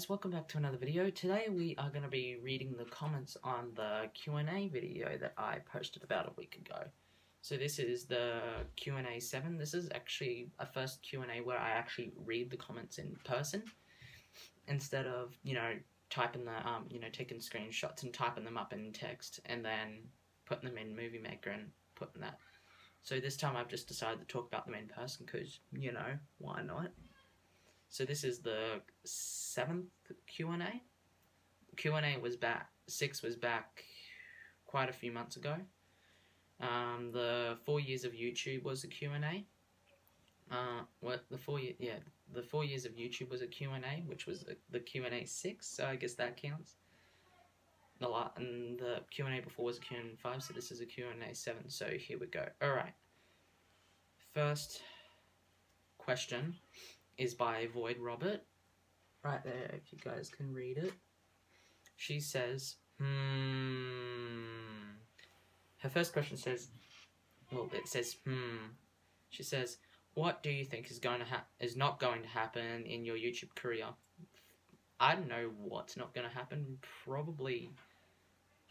guys, welcome back to another video. Today we are going to be reading the comments on the Q&A video that I posted about a week ago. So this is the Q&A 7. This is actually a first Q&A where I actually read the comments in person instead of, you know, typing the, um, you know, taking screenshots and typing them up in text and then putting them in Movie Maker and putting that. So this time I've just decided to talk about them in person because, you know, why not? So this is the seventh Q and A. Q and A was back. Six was back quite a few months ago. Um, the four years of YouTube was a Q and A. Uh, what the four year, yeah, the four years of YouTube was a Q and A, which was the, the Q and A six. So I guess that counts. The lot and the Q and A before was a Q and A five, so this is a Q and A seven. So here we go. All right. First question is by Void Robert. Right there, if you guys can read it. She says, hmm. Her first question says, well, it says, hmm. She says, what do you think is going to ha- is not going to happen in your YouTube career? I don't know what's not going to happen. Probably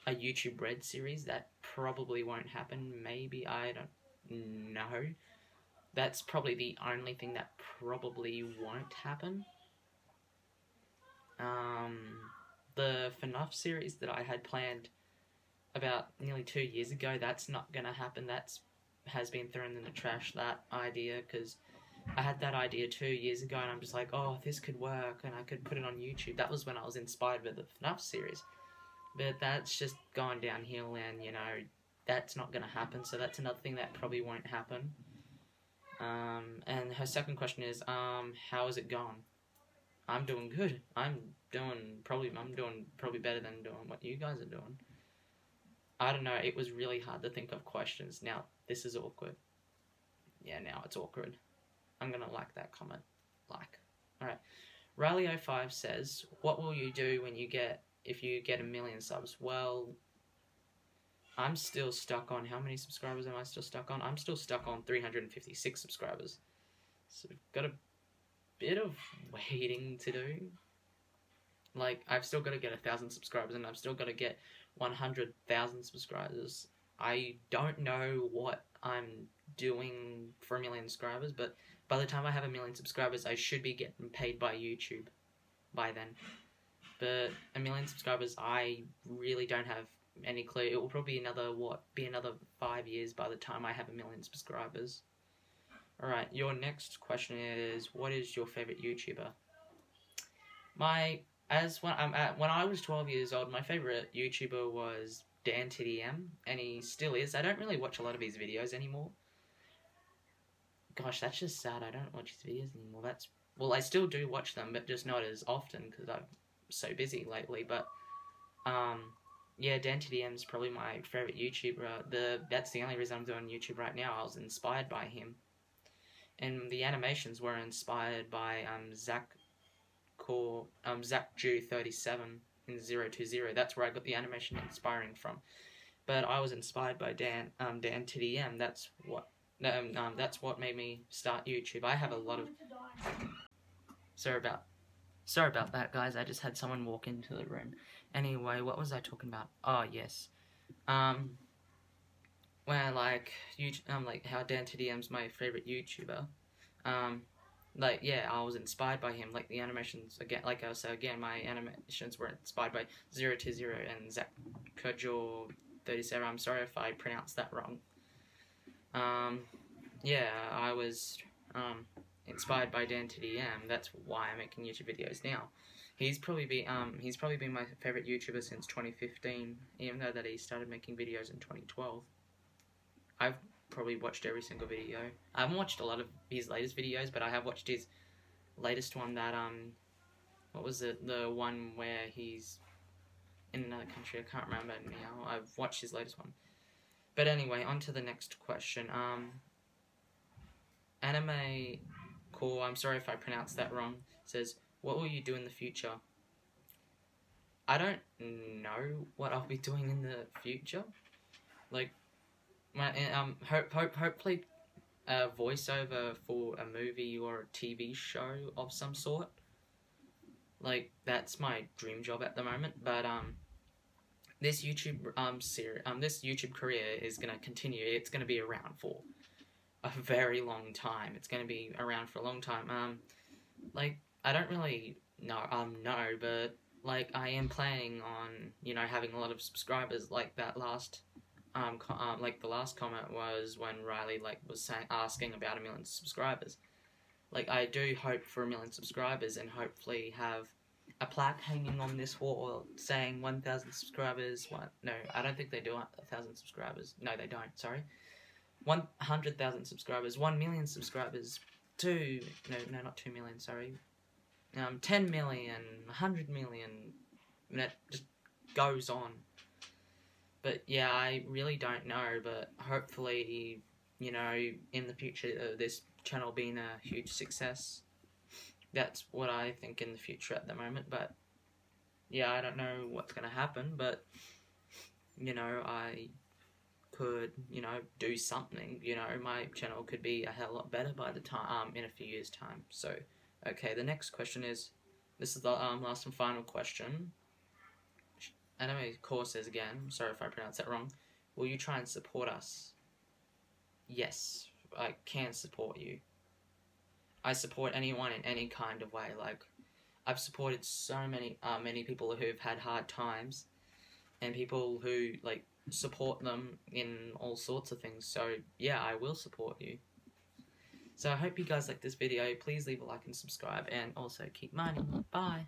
a YouTube Red series. That probably won't happen. Maybe I don't know that's probably the only thing that probably won't happen. Um, the FNAF series that I had planned about nearly two years ago, that's not going to happen. That's has been thrown in the trash, that idea, because I had that idea two years ago, and I'm just like, oh, this could work, and I could put it on YouTube. That was when I was inspired by the FNAF series. But that's just gone downhill, and, you know, that's not going to happen, so that's another thing that probably won't happen. Um, and her second question is, um, how is it going? I'm doing good. I'm doing probably I'm doing probably better than doing what you guys are doing. I don't know. It was really hard to think of questions. Now this is awkward. Yeah, now it's awkward. I'm gonna like that comment. Like, all right. Riley05 says, "What will you do when you get if you get a million subs?" Well, I'm still stuck on how many subscribers am I still stuck on? I'm still stuck on 356 subscribers. So got a bit of waiting to do. Like I've still got to get a thousand subscribers, and I've still got to get 100,000 subscribers. I don't know what I'm doing for a million subscribers, but by the time I have a million subscribers, I should be getting paid by YouTube by then. But a million subscribers, I really don't have any clue. It will probably be another what be another five years by the time I have a million subscribers. All right, your next question is, what is your favorite YouTuber? My as when I'm at when I was twelve years old, my favorite YouTuber was Dan TDM, and he still is. I don't really watch a lot of his videos anymore. Gosh, that's just sad. I don't watch his videos anymore. That's well, I still do watch them, but just not as often because I'm so busy lately. But um, yeah, Dan TDM is probably my favorite YouTuber. The that's the only reason I'm doing YouTube right now. I was inspired by him, and the animations were inspired by um Zach Core um Zach Jew thirty seven in zero two zero. That's where I got the animation inspiring from. But I was inspired by Dan um Dan TDM. That's what um, um that's what made me start YouTube. I have a lot of sorry about sorry about that, guys. I just had someone walk into the room. Anyway, what was I talking about? Oh, yes. Um, where, like, you, um, like, how Dan TDM's my favorite YouTuber. Um, like, yeah, I was inspired by him. Like, the animations, again, like I was saying, again, my animations were inspired by Zero to Zero and Zach Kujor 37. I'm sorry if I pronounced that wrong. Um, yeah, I was, um, inspired by Dan TDM. That's why I'm making YouTube videos now. He's probably been um he's probably been my favorite YouTuber since 2015, even though that he started making videos in 2012. I've probably watched every single video. I haven't watched a lot of his latest videos, but I have watched his latest one that um what was it the one where he's in another country. I can't remember now. I've watched his latest one. But anyway, on to the next question. Um, anime I'm sorry if I pronounced that wrong. Says what will you do in the future? I don't know what I'll be doing in the future. Like, my um, hope, hope, hopefully, a voiceover for a movie or a TV show of some sort. Like that's my dream job at the moment. But um, this YouTube um series um this YouTube career is gonna continue. It's gonna be around for a very long time. It's gonna be around for a long time. Um, like I don't really know um no, but like I am planning on you know having a lot of subscribers. Like that last um, um like the last comment was when Riley like was saying asking about a million subscribers. Like I do hope for a million subscribers and hopefully have a plaque hanging on this wall saying 1,000 subscribers. What? No, I don't think they do a thousand subscribers. No, they don't. Sorry, 100,000 subscribers, 1 million subscribers, two. No, no, not 2 million. Sorry, um, 10 million, 100 million. And it just goes on. But yeah, I really don't know. But hopefully, you know, in the future, uh, this channel being a huge success that's what I think in the future at the moment. But yeah, I don't know what's going to happen, but you know, I could, you know, do something. You know, my channel could be a hell lot better by the time, um, in a few years' time. So, okay, the next question is, this is the um, last and final question. Anime courses again. Sorry if I pronounce that wrong. Will you try and support us? Yes, I can support you. I support anyone in any kind of way. Like I've supported so many uh, many people who've had hard times, and people who like support them in all sorts of things. So yeah, I will support you. So I hope you guys like this video. Please leave a like and subscribe, and also keep mining. Bye.